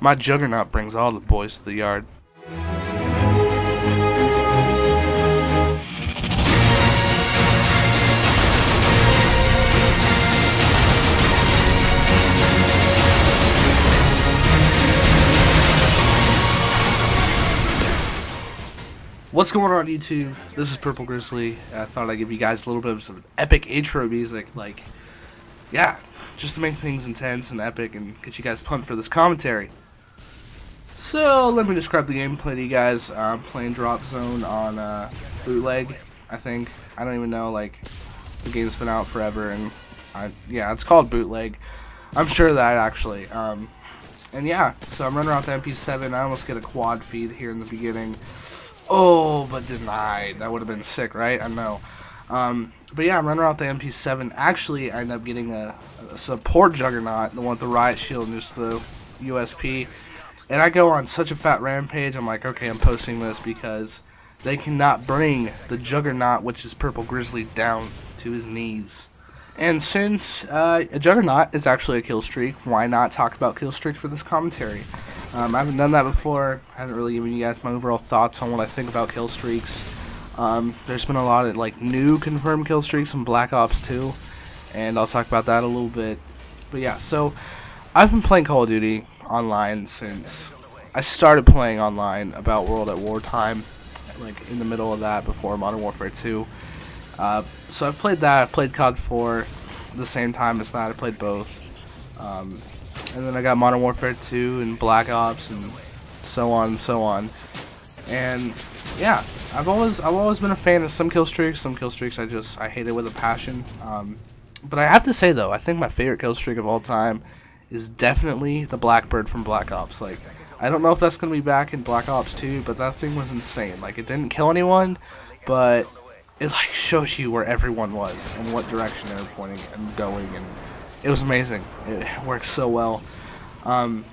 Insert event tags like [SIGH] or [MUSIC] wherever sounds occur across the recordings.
My Juggernaut brings all the boys to the yard. What's going on YouTube? This is Purple Grizzly. I thought I'd give you guys a little bit of some epic intro music, like, yeah, just to make things intense and epic and get you guys pumped for this commentary. So, let me describe the gameplay to you guys. I'm playing Drop Zone on uh, bootleg, I think. I don't even know, like, the game's been out forever, and I, yeah, it's called bootleg. I'm sure that, actually. Um, and yeah, so I'm running around the MP7. I almost get a quad feed here in the beginning. Oh, but denied. That would have been sick, right? I know. Um, but yeah, I'm running around the MP7. Actually, I end up getting a, a, support Juggernaut, the one with the Riot Shield and just the USP. And I go on such a fat rampage, I'm like, okay, I'm posting this because they cannot bring the Juggernaut, which is Purple Grizzly, down to his knees. And since uh, a Juggernaut is actually a kill streak, why not talk about kill streaks for this commentary? Um, I haven't done that before. I haven't really given you guys my overall thoughts on what I think about kill streaks. Um, there's been a lot of like new confirmed kill streaks in Black Ops 2, and I'll talk about that a little bit. But yeah, so I've been playing Call of Duty online since I started playing online about World at War time, like in the middle of that before Modern Warfare 2. Uh, so I've played that. I've played COD 4 the same time as that. I played both. Um, and then I got Modern Warfare 2 and Black Ops and so on and so on. And yeah, I've always I've always been a fan of some kill streaks. Some kill streaks I just I hate it with a passion. Um, but I have to say though, I think my favorite kill streak of all time is definitely the Blackbird from Black Ops. Like I don't know if that's gonna be back in Black Ops 2, but that thing was insane. Like it didn't kill anyone, but it like shows you where everyone was and what direction they were pointing and going and it was amazing it worked so well um,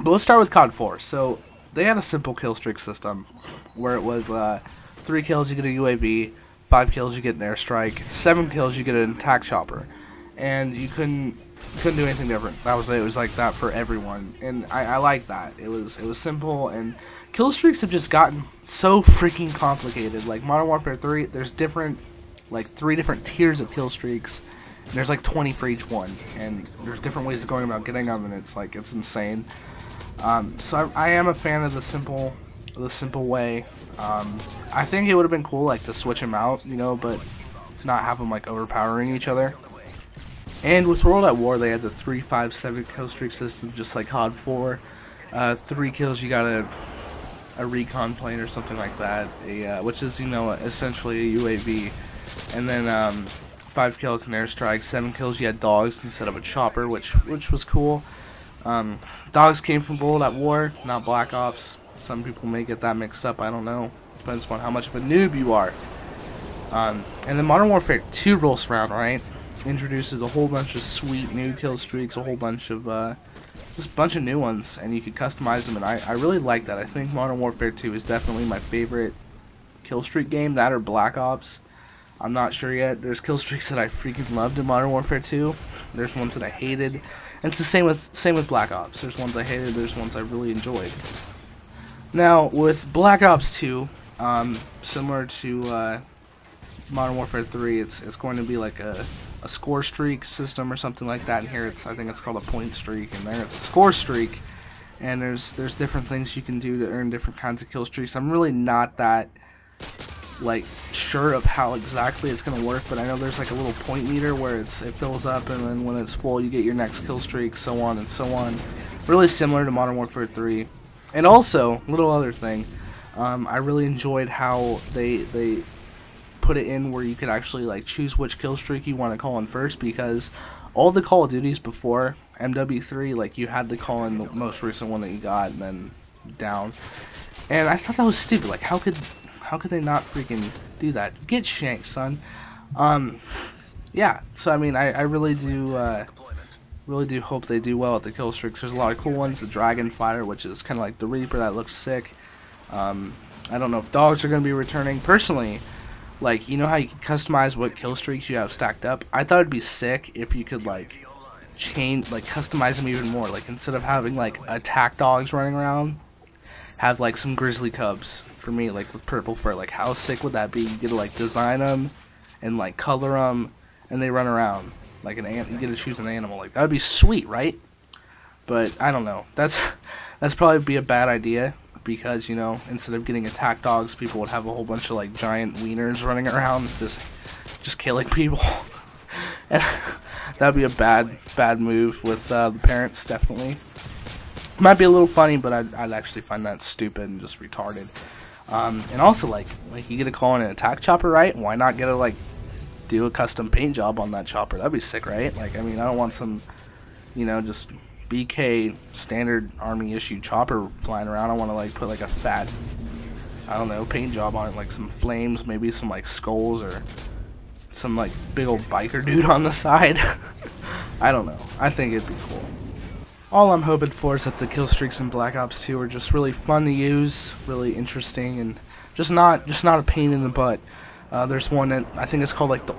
but let's start with COD 4 so they had a simple kill streak system where it was uh, three kills you get a UAV five kills you get an airstrike seven kills you get an attack chopper and you couldn't couldn't do anything different that was it it was like that for everyone and I, I like that it was it was simple and kill streaks have just gotten so freaking complicated. Like Modern Warfare 3, there's different, like three different tiers of kill streaks. there's like 20 for each one, and there's different ways of going about getting them, and it's like it's insane. Um, so I, I, am a fan of the simple, the simple way. Um, I think it would have been cool like to switch them out, you know, but not have them like overpowering each other. And with World at War, they had the 3, 5, 7 kill streak system, just like COD 4. Uh, three kills, you gotta a recon plane or something like that, a, uh, which is you know essentially a UAV, and then um, five kills an airstrike, seven kills you had dogs instead of a chopper, which which was cool. Um, dogs came from World at War, not Black Ops. Some people may get that mixed up. I don't know. Depends on how much of a noob you are. Um, and then Modern Warfare 2 rolls around, right? Introduces a whole bunch of sweet new kill streaks, a whole bunch of uh, just a bunch of new ones, and you can customize them, and I, I really like that. I think Modern Warfare 2 is definitely my favorite kill streak game, that or Black Ops. I'm not sure yet. There's kill streaks that I freaking loved in Modern Warfare 2. There's ones that I hated. And it's the same with same with Black Ops. There's ones I hated, there's ones I really enjoyed. Now, with Black Ops 2, um, similar to uh, Modern Warfare 3, it's it's going to be like a a score streak system or something like that. And here it's I think it's called a point streak, and there it's a score streak. And there's there's different things you can do to earn different kinds of kill streaks. I'm really not that like sure of how exactly it's gonna work, but I know there's like a little point meter where it's it fills up, and then when it's full, you get your next kill streak, so on and so on. Really similar to Modern Warfare 3. And also, little other thing, um, I really enjoyed how they they put it in where you could actually like choose which kill streak you want to call in first because all the Call of Duties before MW3, like you had to call in the most recent one that you got and then down. And I thought that was stupid. Like how could how could they not freaking do that? Get shanked, son. Um, yeah. So I mean, I, I really do uh, really do hope they do well at the kill streaks. There's a lot of cool ones. The Dragonfire, which is kind of like the Reaper, that looks sick. Um, I don't know if dogs are going to be returning. Personally, like, you know how you can customize what kill streaks you have stacked up? I thought it'd be sick if you could, like, change, like customize them even more. Like instead of having like attack dogs running around, have like some grizzly cubs for me, like with purple fur. Like how sick would that be? You get to like design them and like color them, and they run around like an ant. You get to choose an animal. Like that would be sweet, right? But I don't know. That's [LAUGHS] that's probably be a bad idea because you know instead of getting attack dogs, people would have a whole bunch of like giant wieners running around just just killing people. [LAUGHS] and that'd be a bad bad move with uh, the parents definitely. Might be a little funny, but I'd, I'd actually find that stupid and just retarded. Um, and also like like you get to call in an attack chopper, right? Why not get a like do a custom paint job on that chopper? That'd be sick, right? Like I mean I don't want some you know just BK standard army issue chopper flying around. I want to like put like a fat, I don't know, paint job on it, like some flames, maybe some like skulls or some like big old biker dude on the side. [LAUGHS] I don't know. I think it'd be cool. All I'm hoping for is that the kill streaks in Black Ops 2 are just really fun to use, really interesting, and just not just not a pain in the butt. Uh, there's one that I think it's called like the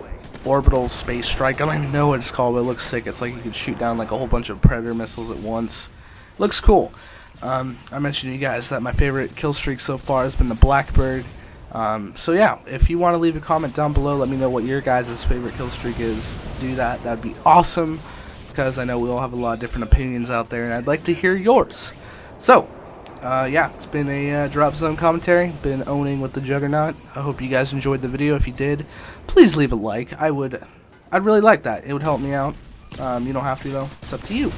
orbital space strike. I don't even know what it's called, but it looks sick. It's like you can shoot down like a whole bunch of predator missiles at once. Looks cool. Um, I mentioned to you guys that my favorite kill streak so far has been the Blackbird. Um, so yeah, if you want to leave a comment down below, let me know what your guys' favorite kill streak is. Do that. That'd be awesome because I know we all have a lot of different opinions out there, and I'd like to hear yours. So, uh, yeah, it's been a uh, Drop Zone commentary. Been owning with the Juggernaut. I hope you guys enjoyed the video. If you did, please leave a like. I would, I'd really like that. It would help me out. Um, you don't have to though. It's up to you.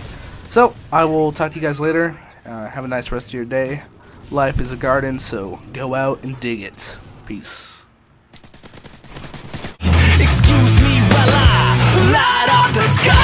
So I will talk to you guys later. Uh, have a nice rest of your day. Life is a garden, so go out and dig it. Peace. Excuse me while I light up the sky.